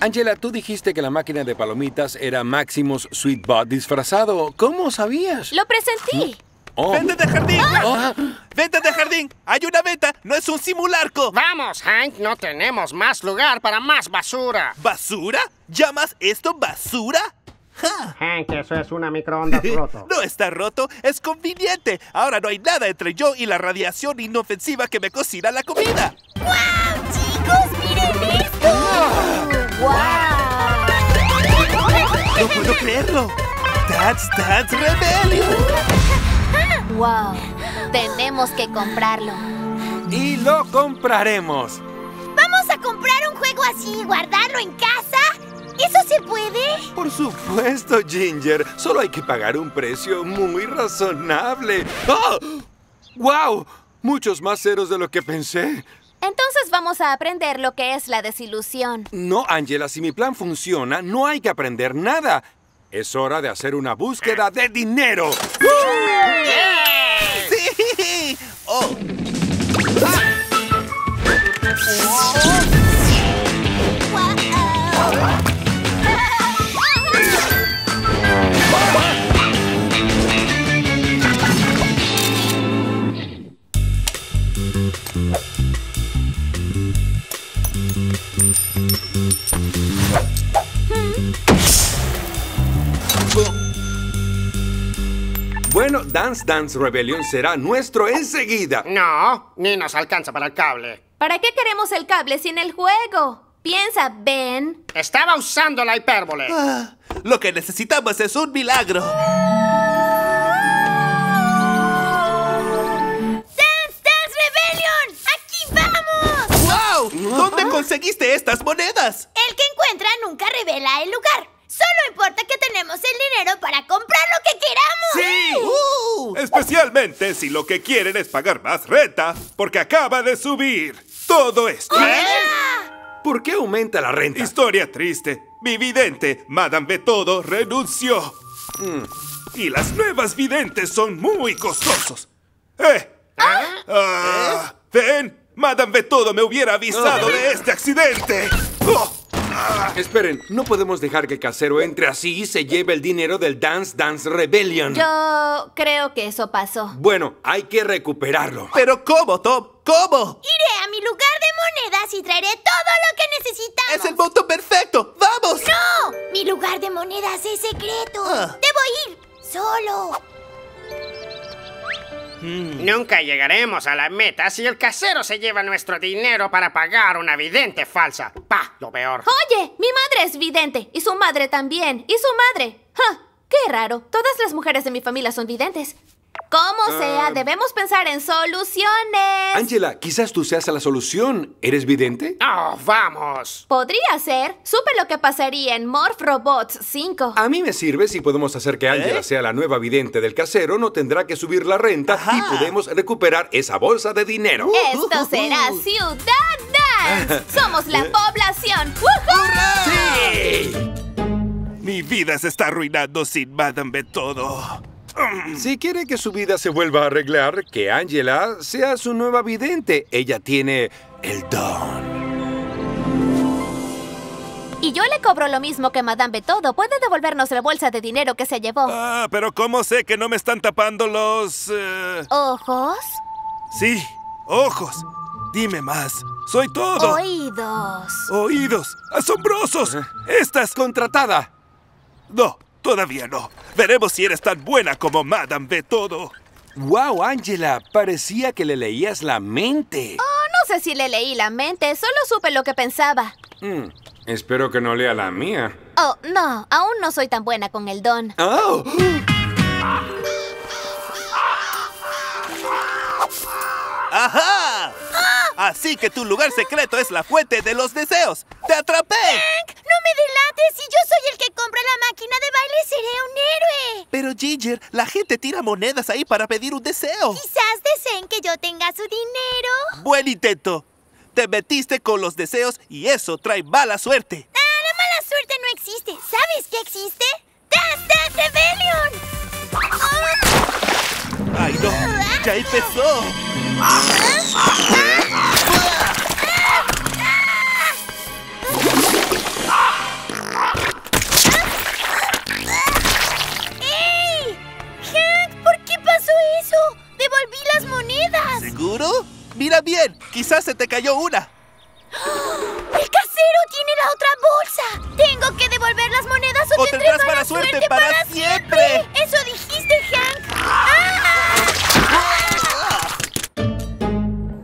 Angela, tú dijiste que la máquina de palomitas era Maximus Sweetbot disfrazado. ¿Cómo sabías? Lo presentí. Oh. ¡Vente de jardín! Ah. ¡Vente de jardín! ¡Hay una venta! ¡No es un simulacro! Vamos, Hank, no tenemos más lugar para más basura. ¿Basura? ¿Llamas esto basura? ¡Ja! Hank, eso es una microondas roto. No está roto, es conveniente. Ahora no hay nada entre yo y la radiación inofensiva que me cocina la comida. ¡Guau, chicos! ¡Miren esto! ¡Wow! No puedo creerlo. Dance Dance Rebellion. ¡Wow! Tenemos que comprarlo. Y lo compraremos. ¿Vamos a comprar un juego así y guardarlo en casa? ¿Eso se puede? Por supuesto, Ginger. Solo hay que pagar un precio muy razonable. ¡Oh! ¡Wow! Muchos más ceros de lo que pensé. Entonces vamos a aprender lo que es la desilusión. No, Angela, si mi plan funciona, no hay que aprender nada. Es hora de hacer una búsqueda de dinero. ¡Sí! ¡Oh! Bueno, Dance Dance Rebellion será nuestro enseguida. No, ni nos alcanza para el cable. ¿Para qué queremos el cable sin el juego? Piensa, Ben. Estaba usando la hipérbole. Ah, Lo que necesitamos es un milagro. ¡Dance Dance Rebellion! ¡Aquí vamos! ¡Wow! ¿Dónde conseguiste estas monedas? El que encuentra nunca revela el lugar. Solo importa que tenemos el dinero para comprar lo que queramos. ¡Uh! Especialmente si lo que quieren es pagar más renta, porque acaba de subir todo esto. ¿Por qué aumenta la renta? Historia triste. Mi vidente, Madame Betodo, renunció. Y las nuevas videntes son muy costosos. ¡Eh! Ah, ¡Ven! Madame Betodo me hubiera avisado de este accidente. Oh, Esperen, no podemos dejar que el casero entre así y se lleve el dinero del Dance Dance Rebellion. Yo creo que eso pasó. Bueno, hay que recuperarlo. ¿Pero cómo, Tom? ¿Cómo? Iré a mi lugar de monedas y traeré todo lo que necesitamos. ¡Es el monto perfecto! ¡Vamos! ¡No! Mi lugar de monedas es secreto. Ah. Debo ir solo. Nunca llegaremos a la meta si el casero se lleva nuestro dinero para pagar una vidente falsa. Pa, lo peor. Oye, mi madre es vidente y su madre también. Y su madre. ¡Ja! ¡Qué raro! Todas las mujeres de mi familia son videntes. Como sea, debemos pensar en soluciones. Angela, quizás tú seas la solución. ¿Eres vidente? Oh, vamos. Podría ser. Supe lo que pasaría en Morph Robots 5. A mí me sirve si podemos hacer que Angela ¿Eh? sea la nueva vidente del casero, no tendrá que subir la renta y podemos recuperar esa bolsa de dinero. Esto será Ciudad Dance. Somos la población. ¡Woohoo! ¡Sí! mi vida se está arruinando sin Madame Betodo. Si quiere que su vida se vuelva a arreglar, que Angela sea su nueva vidente. Ella tiene el don. Y yo le cobro lo mismo que Madame Betodo. Puede devolvernos la bolsa de dinero que se llevó. Ah, pero ¿cómo sé que no me están tapando los... eh, ¿Ojos? Sí, ojos. Dime más. Soy todo. Oídos. Oídos. Asombrosos. Estas... Contratada. No, todavía no. Veremos si eres tan buena como Madame Betodo. ¡Wow, Angela! Parecía que le leías la mente. Oh, no sé si le leí la mente. Solo supe lo que pensaba. Mm, espero que no lea la mía. Oh, no. Aún no soy tan buena con el don. ¡Oh! Así que tu lugar secreto es la fuente de los deseos. ¡Te atrapé! Hank, no me delates. Si yo soy el que compra la máquina de baile, seré un héroe. Pero Ginger, la gente tira monedas ahí para pedir un deseo. Quizás deseen que yo tenga su dinero. Buen intento. Te metiste con los deseos y eso trae mala suerte. Ah, la mala suerte no existe. ¿Sabes qué existe? ¡Dance Dance Rebellion! ¡Ay, no! ¡Ya empezó! Mira bien, quizás se te cayó una. ¡El casero tiene la otra bolsa! ¡Tengo que devolver las monedas o, O tendré tendrás mala mala suerte para siempre. ¡Eso dijiste, Hank! ¡Ah!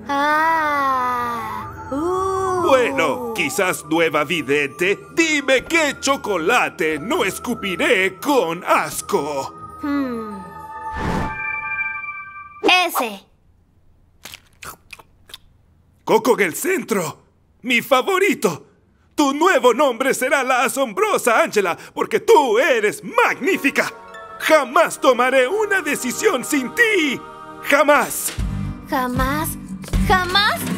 Ah. Uh. Bueno, quizás nueva vidente, dime qué chocolate no escupiré con asco. Coco en el centro, mi favorito. Tu nuevo nombre será la asombrosa Angela, porque tú eres magnífica. Jamás tomaré una decisión sin ti. Jamás. Jamás. Jamás.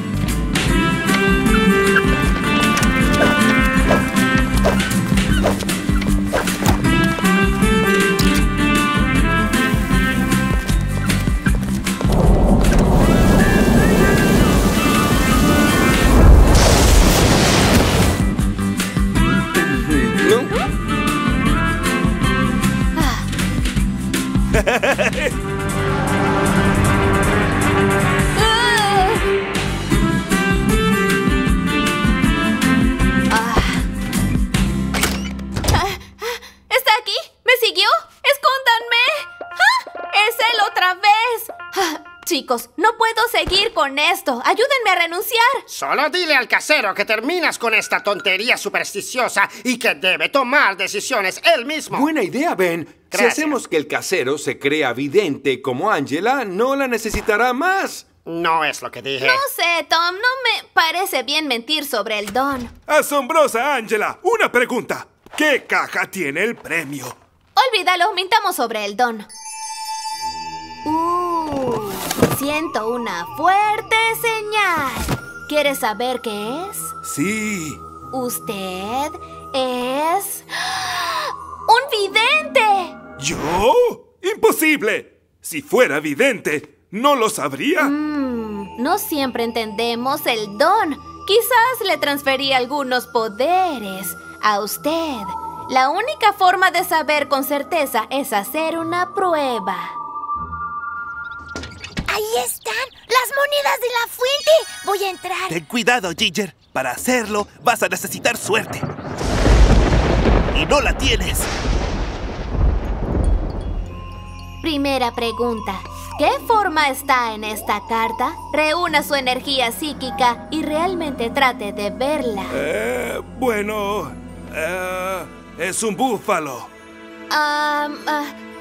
Ayúdenme a renunciar. Solo dile al casero que terminas con esta tontería supersticiosa y que debe tomar decisiones él mismo. Buena idea, Ben. Si hacemos que el casero se crea vidente como Angela, no la necesitará más. No es lo que dije. No sé, Tom, no me parece bien mentir sobre el don. Asombrosa Angela, una pregunta. ¿Qué caja tiene el premio? Olvídalo, mintamos sobre el don. Uh, siento una fuerte señal. ¿Quieres saber qué es? Sí. Usted es... ¡Un vidente! ¿Yo? Imposible. Si fuera vidente, ¿no lo sabría? Mm, no siempre entendemos el don. Quizás le transferí algunos poderes a usted. La única forma de saber con certeza es hacer una prueba. ¡Ahí están! ¡Las monedas de la fuente! Voy a entrar. Ten cuidado, Ginger. Para hacerlo, vas a necesitar suerte. Y no la tienes. Primera pregunta. ¿Qué forma está en esta carta? Reúna su energía psíquica y realmente trate de verla. Eh, bueno, eh, es un búfalo. Ah,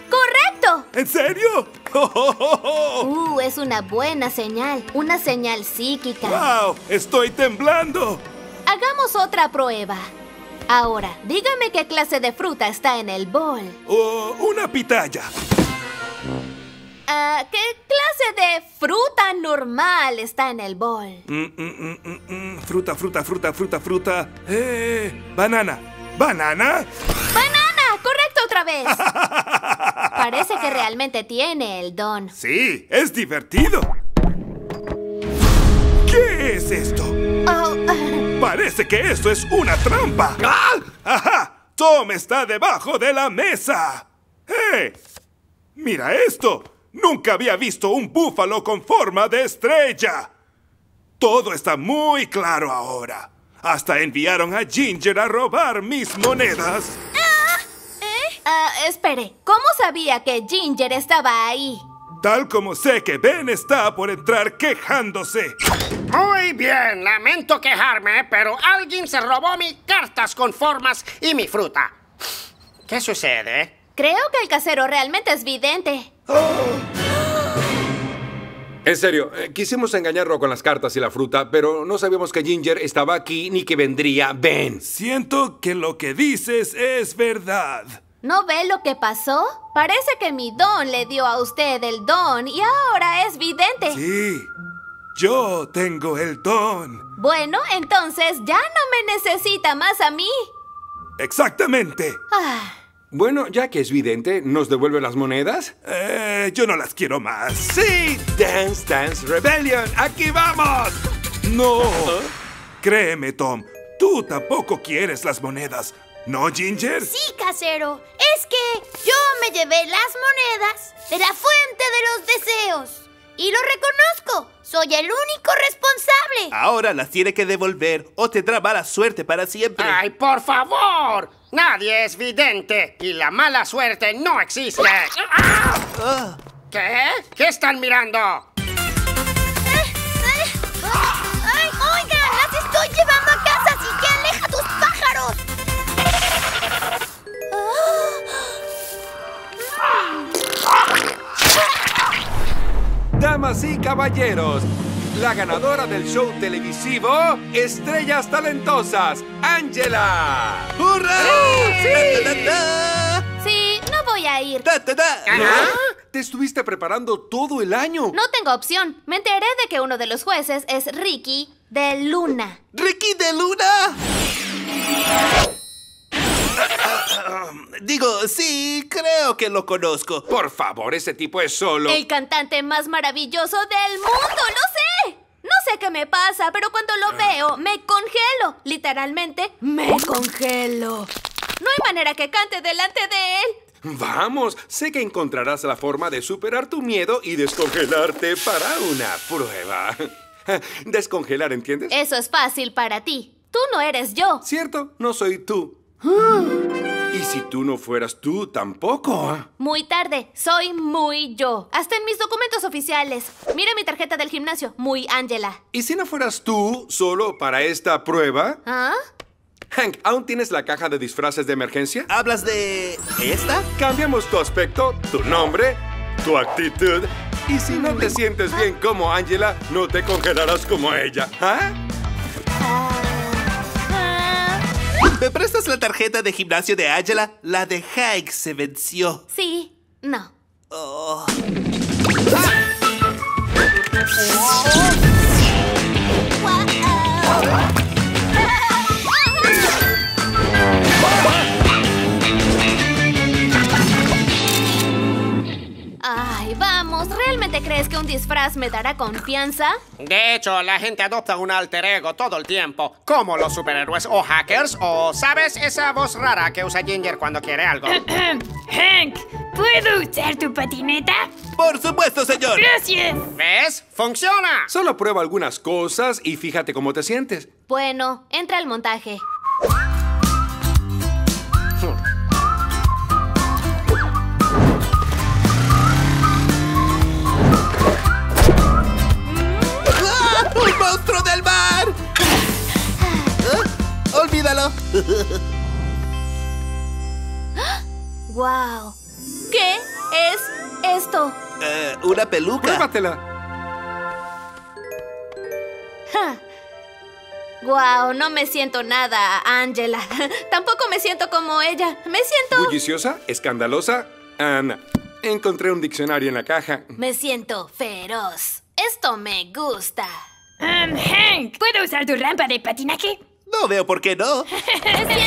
¡Correcto! ¿En serio? ¡Oh, oh, oh, oh! Uh, es una buena señal. Una señal psíquica. ¡Wow! ¡Estoy temblando! Hagamos otra prueba. Ahora, dígame qué clase de fruta está en el bol. Oh, una pitaya. Ah, ¿Qué clase de fruta normal está en el bol? Mm, mm, mm, mm, mm. Fruta, fruta, fruta, fruta, fruta. Eh, banana. ¿Banana? ¡Banana! ¡Correcto otra vez! Parece que realmente tiene el don. Sí, es divertido. ¿Qué es esto? Oh, Parece que eso es una trampa. ¡Ah! ¡Ajá! Tom está debajo de la mesa. ¡Eh! Mira esto. Nunca había visto un búfalo con forma de estrella. Todo está muy claro ahora. Hasta enviaron a Ginger a robar mis monedas. Ah, espere, ¿cómo sabía que Ginger estaba ahí? Tal como sé que Ben está por entrar quejándose. Muy bien, lamento quejarme, pero alguien se robó mis cartas con formas y mi fruta. ¿Qué sucede? Creo que el casero realmente es vidente. En serio, eh, quisimos engañarlo con las cartas y la fruta, pero no sabíamos que Ginger estaba aquí ni que vendría Ben. Siento que lo que dices es verdad. ¿No ve lo que pasó? Parece que mi don le dio a usted el don y ahora es vidente. Sí, yo tengo el don. Bueno, entonces ya no me necesita más a mí. Exactamente. Ah, Bueno, ya que es vidente, ¿nos devuelve las monedas? Eh, yo no las quiero más. ¡Sí! ¡Dance Dance Rebellion! ¡Aquí vamos! No. Créeme, Tom, tú tampoco quieres las monedas. ¿No, Ginger? Sí, casero. Es que yo me llevé las monedas de la fuente de los deseos. Y lo reconozco. Soy el único responsable. Ahora las tiene que devolver o tendrá mala suerte para siempre. ¡Ay, por favor! Nadie es vidente y la mala suerte no existe. ¡Ah! ¿Qué? ¿Qué están mirando? Damas y caballeros, la ganadora del show televisivo Estrellas Talentosas, Angela. ¡Hurra! ¡Ta, ta, ta, Sí, no voy a ir. ¿Ah? Te estuviste preparando todo el año. No tengo opción. Me enteré de que uno de los jueces es Ricky de Luna. ¡Ricky de Luna! Digo, sí, creo que lo conozco. Por favor, ese tipo es solo. El cantante más maravilloso del mundo, lo sé. No sé qué me pasa, pero cuando lo veo, me congelo. Literalmente, me congelo. No hay manera que cante delante de él. Vamos, sé que encontrarás la forma de superar tu miedo y descongelarte para una prueba. Descongelar, ¿entiendes? Eso es fácil para ti. Tú no eres yo. Cierto, no soy tú. Y si tú no fueras tú, tampoco. Muy tarde, soy muy yo. Hasta en mis documentos oficiales. Mira mi tarjeta del gimnasio, muy Angela. ¿Y si no fueras tú solo para esta prueba? ¿Ah? Hank, ¿aún tienes la caja de disfraces de emergencia? ¿Hablas de esta? Cambiamos tu aspecto, tu nombre, tu actitud. Y si no te sientes bien como Angela, no te congelarás como ella. ¿Ah? Ah. ¿Me prestas la tarjeta de gimnasio de Angela? La de Hank se venció. Sí, no. Oh. Ay, me dará confianza? De hecho, la gente adopta un alter ego todo el tiempo, como los superhéroes o hackers, o, ¿sabes? Esa voz rara que usa Ginger cuando quiere algo. Hank, ¿puedo usar tu patineta? Por supuesto, señor. Gracias. ¿Ves? ¡Funciona! Solo prueba algunas cosas y fíjate cómo te sientes. Bueno, entra al montaje. ¡Wow! ¿Qué es esto? Eh, una peluca. Pruébatela. Ja. ¡Wow! No me siento nada, Angela. Tampoco me siento como ella. Me siento... ¿Bulliciosa? ¿Escandalosa? Ana. Encontré un diccionario en la caja. Me siento feroz. Esto me gusta. Um, Hank, ¿puedo usar tu rampa de patinaje? No veo por qué no.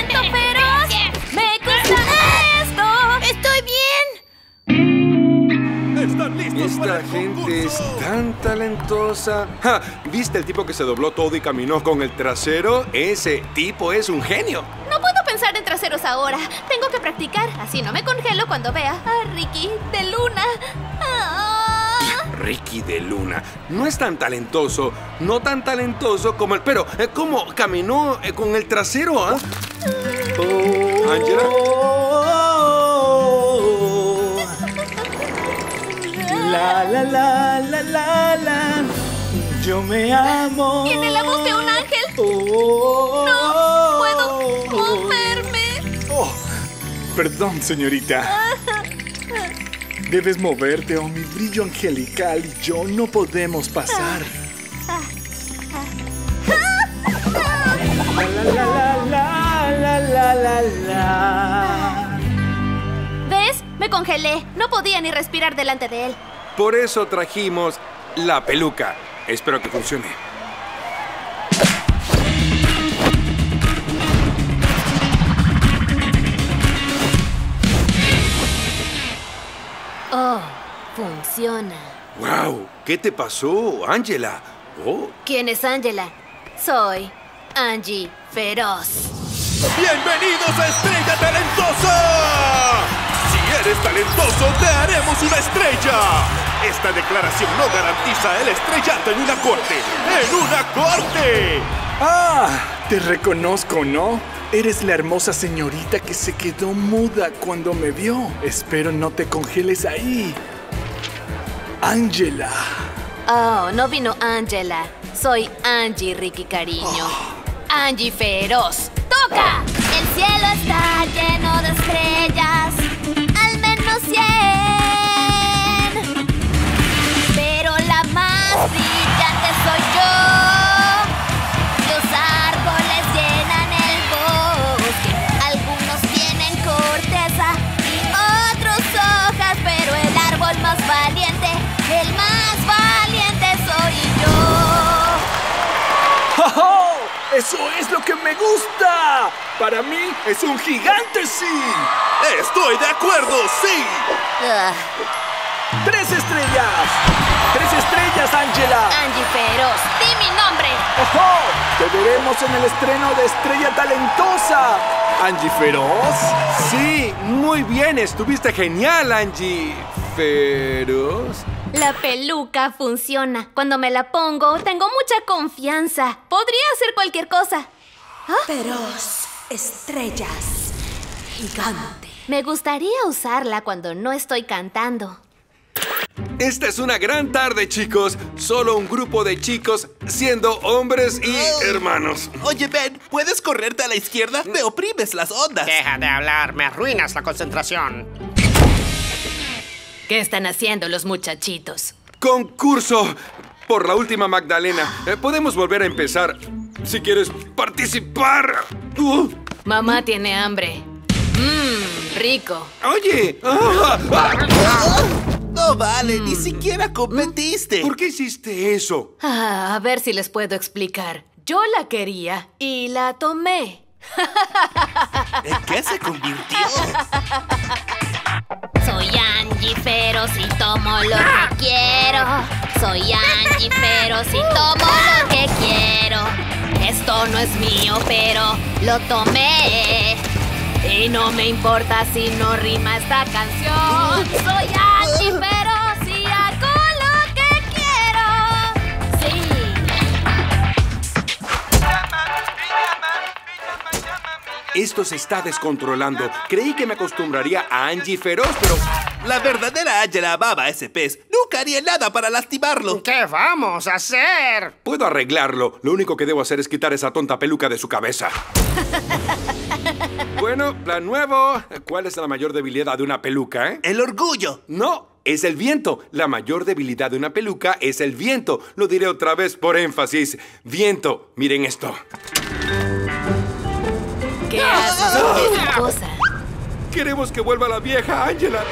Esta gente es tan talentosa. Ja, ¿Viste el tipo que se dobló todo y caminó con el trasero? Ese tipo es un genio. No puedo pensar en traseros ahora. Tengo que practicar. Así no me congelo cuando vea a Ricky de Luna. Ah. Ricky de Luna. No es tan talentoso. No tan talentoso como el... Pero, eh, ¿cómo caminó eh, con el trasero, ah? Angela. La la la la la la. Yo me amo. Tiene la voz de un ángel. Oh, No puedo moverme. Oh, perdón, señorita. Debes moverte o mi brillo angelical y yo no podemos pasar. La la la la la la la la. ¿Ves? Me congelé. No podía ni respirar delante de él. Por eso trajimos la peluca. Espero que funcione. Oh, funciona. ¡Wow! ¿Qué te pasó, Angela? Oh, ¿Quién es Angela? Soy Angie Feroz. ¡Bienvenidos a Estrella Talentosa! Si eres talentoso, te haremos una estrella. Esta declaración no garantiza el estrellato en una corte. ¡En una corte! Ah, te reconozco, ¿no? Eres la hermosa señorita que se quedó muda cuando me vio. Espero no te congeles ahí. Angela. Oh, no vino Angela. Soy Angie, Ricky Cariño. Angie Feroz. ¡Toca! El cielo está lleno de estrellas, me gusta! Para mí es un gigante sí. ¡Estoy de acuerdo, sí! Ugh, ¡Tres estrellas! ¡Tres estrellas, Angela! Angie Feroz. ¡Di mi nombre! ¡Ojo! Te veremos en el estreno de Estrella Talentosa. Angie Feroz. Sí, muy bien. Estuviste genial, Angie. Feroz. La peluca funciona. Cuando me la pongo, tengo mucha confianza. Podría hacer cualquier cosa. Feroz, estrellas, gigante. Me gustaría usarla cuando no estoy cantando. Esta es una gran tarde, chicos. Solo un grupo de chicos siendo hombres y hermanos. Oye, Ben, ¿puedes correrte a la izquierda? Me oprimes las ondas. Deja de hablar, me arruinas la concentración. ¿Qué están haciendo los muchachitos? Concurso por la última Magdalena. Eh, Podemos volver a empezar si quieres participar. Uh, Mamá tiene hambre. Mmm, rico. oye. ah, ah, No vale, ni siquiera competiste. ¿Por qué hiciste eso? Ah, a ver si les puedo explicar. Yo la quería y la tomé. ¿En qué se convirtió? Soy Angie Feroz y tomo lo que quiero. Soy Angie Feroz y tomo lo que quiero. Esto no es mío, pero lo tomé. Y no me importa si no rima esta canción. Soy Angie Esto se está descontrolando. Creí que me acostumbraría a Angie Feroz, pero La verdadera Angela amaba a ese pez. Nunca haría nada para lastimarlo. ¿Qué vamos a hacer? puedo arreglarlo. Lo único que debo hacer es quitar esa tonta peluca de su cabeza. bueno, plan nuevo. ¿Cuál es la mayor debilidad de una peluca, eh? El orgullo. No, es el viento. La mayor debilidad de una peluca es el viento. Lo diré otra vez por énfasis. Viento. Miren esto. ¿Qué haces con esa cosa? Queremos que vuelva la vieja Angela.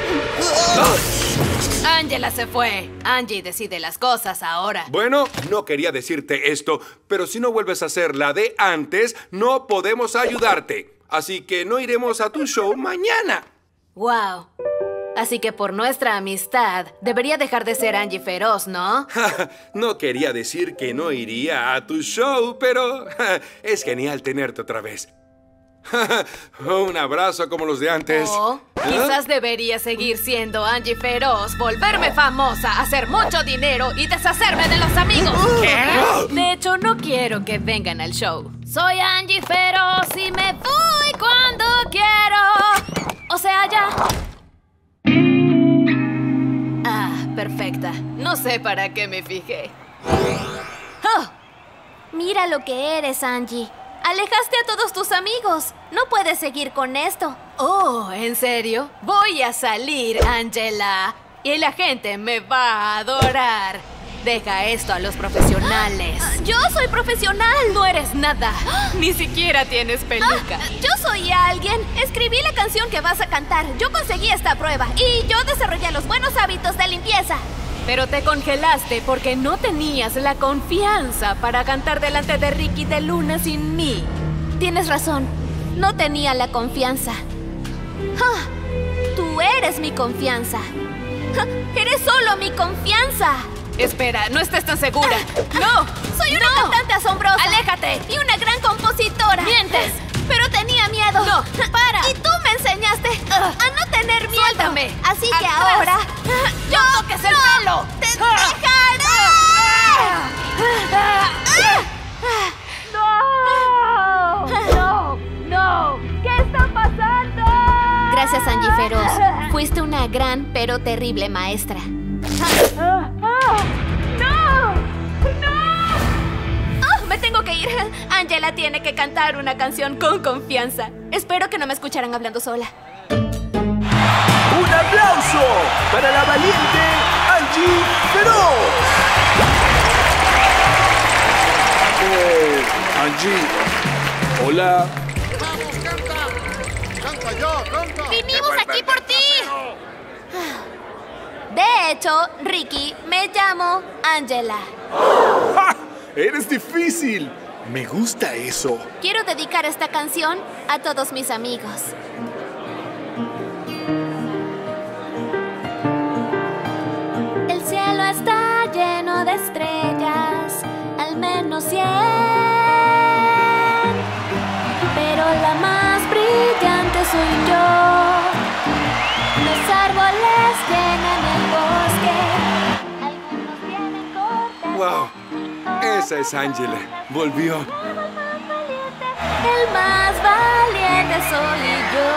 Angela se fue. Angie decide las cosas ahora. Bueno, no quería decirte esto, pero si no vuelves a hacer la de antes, no podemos ayudarte. Así que no iremos a tu show mañana. Wow. Así que por nuestra amistad, debería dejar de ser Angie Feroz, ¿no? no quería decir que no iría a tu show, pero es genial tenerte otra vez. Un abrazo como los de antes. O quizás debería seguir siendo Angie Feroz, volverme famosa, hacer mucho dinero y deshacerme de los amigos. De hecho, no quiero que vengan al show. Soy Angie Feroz y me voy cuando quiero. O sea, ya. Ah, perfecta. No sé para qué me fijé. Oh, mira lo que eres, Angie. Alejaste a todos tus amigos. No puedes seguir con esto. Oh, ¿en serio? Voy a salir, Angela. Y la gente me va a adorar. Deja esto a los profesionales. Yo soy profesional. No eres nada. Ni siquiera tienes peluca. Ah, yo soy alguien. Escribí la canción que vas a cantar. Yo conseguí esta prueba. Y yo desarrollé los buenos hábitos de limpieza. Pero te congelaste porque no tenías la confianza para cantar delante de Ricky de Luna sin mí. Tienes razón. No tenía la confianza. ¡Ah! Tú eres mi confianza. ¡Ah! Eres solo mi confianza. Espera, no estés tan segura. Ah, ¡No! ¡Soy una cantante asombrosa! ¡Aléjate! ¡Y una gran compositora! ¡Mientes! ¡Pero tenía miedo! ¡No! ¡Para! ¡Y tú me enseñaste a no tener miedo! ¡Suéltame! Así que ahora... ¡Yo no toques el pelo! ¡Te dejaré! Feroz. Fuiste una gran pero terrible maestra. ¡No! ¡No! ¡Oh, me tengo que ir! Angela tiene que cantar una canción con confianza. Espero que no me escucharan hablando sola. ¡Un aplauso para la valiente Angie Feroz! Oh, Angie. Hola. ¡Vinimos aquí por ti! De hecho, Ricky, me llamo Angela. ¡Ja! ¡Eres difícil! Me gusta eso. Quiero dedicar esta canción a todos mis amigos. El cielo está lleno de estrellas, Esa es Ángela. Volvió. El más valiente soy yo.